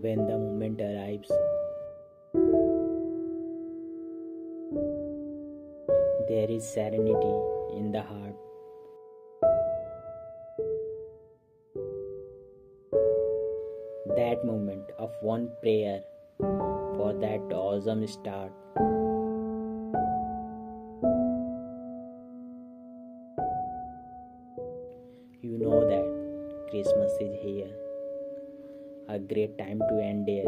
when the moment arrives. There is serenity in the heart. That moment of one prayer for that awesome start. You know that Christmas is here, a great time to end here.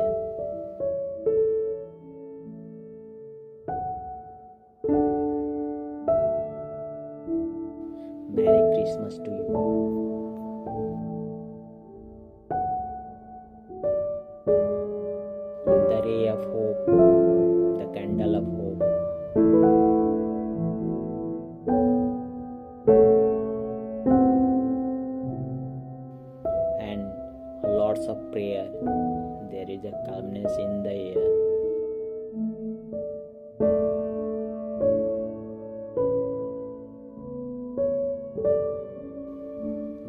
Merry Christmas to you. Lots of prayer. There is a calmness in the air.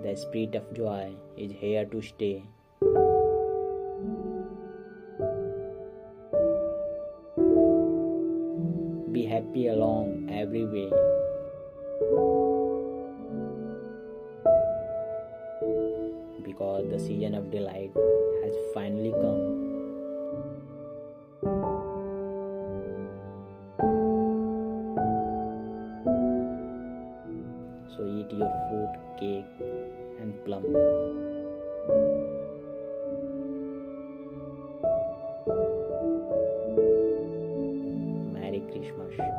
The spirit of joy is here to stay. Be happy along every way. because the season of delight has finally come. So eat your fruit, cake, and plum. Merry Christmas.